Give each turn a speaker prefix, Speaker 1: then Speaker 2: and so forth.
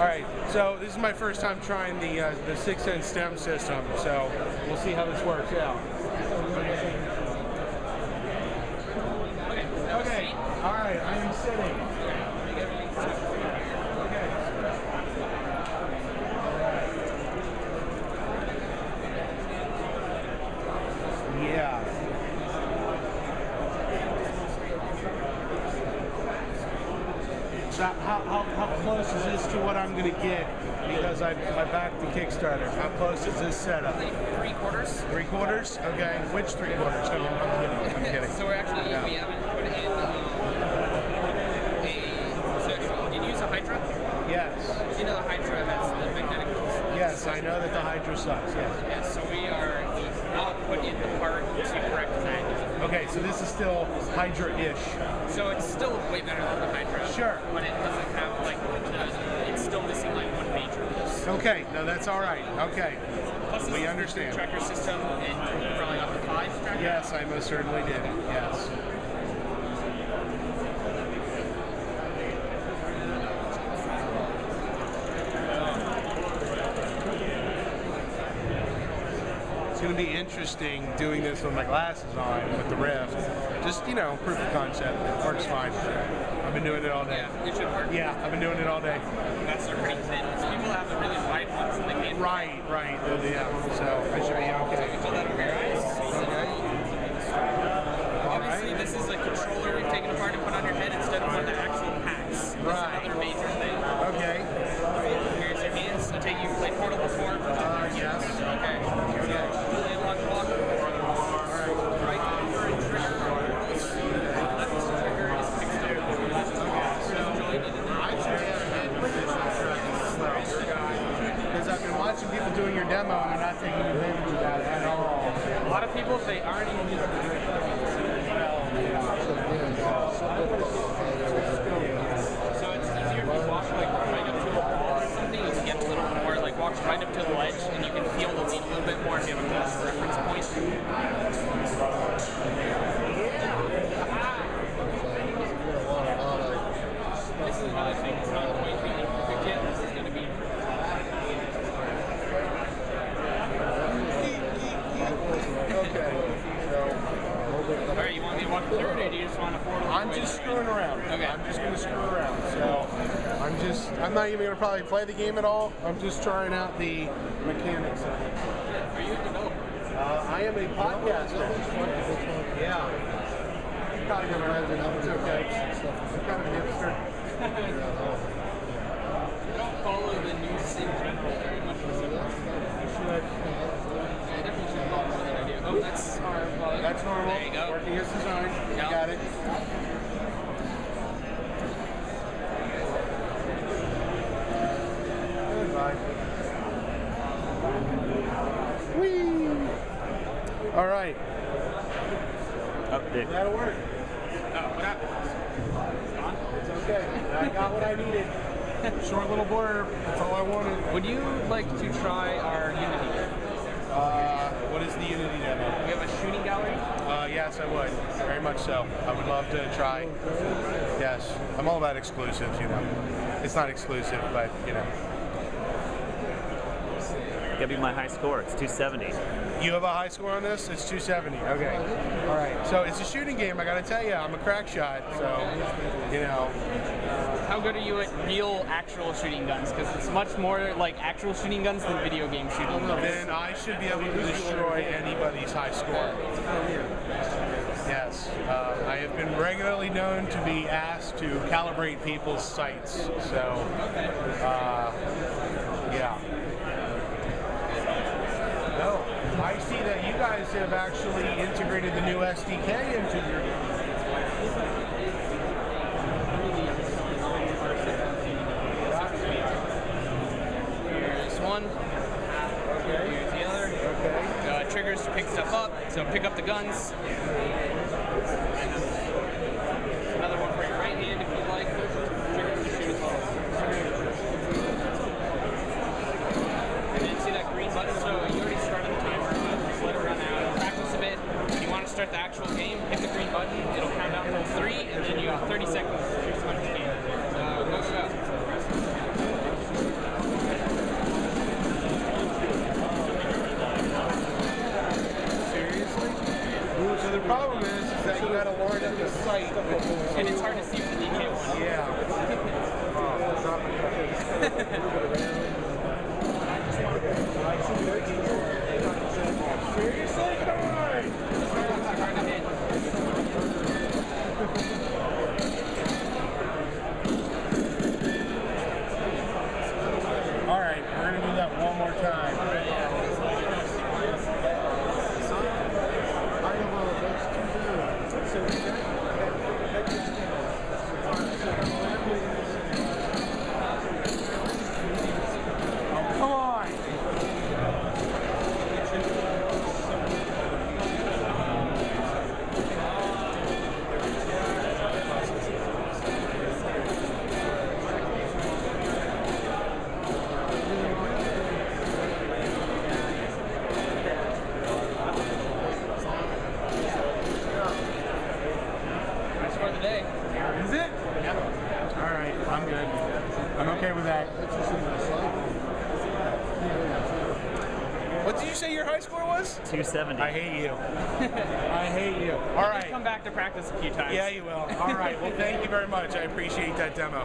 Speaker 1: All right, so this is my first time trying the uh, the Sixense STEM system, so we'll see how this works out. Okay. All right, I am sitting. Yeah. So how, close is this to what I'm going to get? Because I, backed the Kickstarter. How close is this setup?
Speaker 2: Three quarters.
Speaker 1: Three quarters? Okay. Which three quarters? I'm, I'm kidding. I'm kidding.
Speaker 2: So we're actually
Speaker 1: Yeah.
Speaker 2: we haven't put in um, a. So did you use a Hydra?
Speaker 1: Yes.
Speaker 2: You know the Hydra has the magnetic.
Speaker 1: Yes, I know that the Hydra sucks. Yes.
Speaker 2: Yes. So we are not put in the part to correct that.
Speaker 1: Okay, so this is still Hydra-ish.
Speaker 2: So it's still way better than the Hydra.
Speaker 1: Sure.
Speaker 2: But it doesn't have like the, it's still missing like one major piece.
Speaker 1: Okay, no, that's all right. Okay.
Speaker 2: Plus
Speaker 1: We understand.
Speaker 2: tracker system, and probably got the five tracker.
Speaker 1: Yes, I most certainly did. Yes. It's going to be interesting doing this with my glasses on with the Rift. Just, you know, proof of concept. It works fine. I've been doing it all day.
Speaker 2: Yeah, it should work.
Speaker 1: Yeah, I've been doing it all day.
Speaker 2: That's are pretty thin. Some people have the really wide ones and they can't.
Speaker 1: Right, right. Yeah, so I should be okay.
Speaker 2: You feel that over your eyes.
Speaker 1: Okay.
Speaker 2: Obviously, this is a controller we've taken apart and put on your head instead of one of the actual packs. That's
Speaker 1: Right.
Speaker 2: another major thing.
Speaker 1: Okay.
Speaker 2: Here's your hands. I take you played Portal before.
Speaker 1: Uh, yes.
Speaker 2: Okay. Here we go. Analog clock. Right trigger. Left trigger is fixed up. So join in the
Speaker 1: I should have a head position track Because I've been watching people doing your demo and they're not taking advantage of that at all.
Speaker 2: A lot of people, they aren't even using So it's easier if you walk like right up to a wall or something. You can get a little more like walk right up to the ledge, and you can feel the lead a little bit more if you have a close reference point. This is another thing. It's not quite feeling perfect yet. This is going to be.
Speaker 1: Okay.
Speaker 2: All right, you want me to walk through it, or do you just want to?
Speaker 1: I'm just screwing around.
Speaker 2: Okay.
Speaker 1: I'm just going to screw around. So I'm just, I'm not even going to probably play the game at all. I'm just trying out the mechanics of it.
Speaker 2: Are you a developer?
Speaker 1: Uh, I am a podcaster. Yeah. Probably never had it. It's okay. I'm kind of a hipster.
Speaker 2: I don't follow the news in general very much. I definitely should follow more than I do. Oh, that's our plug.
Speaker 1: That's normal.
Speaker 2: There you go.
Speaker 1: Working as designed. You got it. Goodbye. Whee! All right.
Speaker 3: Update.
Speaker 1: That'll work.
Speaker 2: Oh, what happened?
Speaker 1: It's okay. I got what I needed. Short little blurb. That's all I wanted.
Speaker 2: Would you like to try our Unity?
Speaker 1: Uh, what is the Unity demo?
Speaker 2: We have a shooting gallery.
Speaker 1: Uh, yes, I would. Very much so. I would love to try. Yes. I'm all about exclusives, you know. It's not exclusive, but, you know.
Speaker 3: Gotta be my high score. It's 270.
Speaker 1: You have a high score on this? It's 270. Okay. All right. So it's a shooting game. I got to tell you, I'm a crack shot. So, you know,
Speaker 2: How good are you at real, actual shooting guns? Because it's much more like actual shooting guns than video game shooting guns.
Speaker 1: then I should be able to destroy anybody's high score. Yes. Uh, I have been regularly known to be asked to calibrate people's sights. So, uh, yeah. No, I see that you guys have actually integrated the new SDK into your
Speaker 2: Here's one. Here's the other. Uh, triggers to pick stuff up. So pick up the guns. Another one for your right hand if you'd like. Triggers to shoot as well. And then see that green button? So you already started the timer. but Just let it run out. Practice a bit. When you want to start the actual game, hit the green button. It'll count down from three, and then you got 30 seconds
Speaker 1: you gotta line up the sight.
Speaker 2: And it's hard to see with the DK one.
Speaker 1: Yeah. Oh, Seriously? Come on!
Speaker 2: Hard to hit.
Speaker 1: All right, we're gonna do that one more time. Oh, come on!
Speaker 2: Nice score of the day.
Speaker 1: Is it? All right, I'm good. I'm okay with that. What did you say your high score was?
Speaker 3: 270.
Speaker 1: I hate you. I hate you. All right.
Speaker 2: Come back to practice a few times.
Speaker 1: Yeah, you will. All right. Well, thank you very much. I appreciate that demo.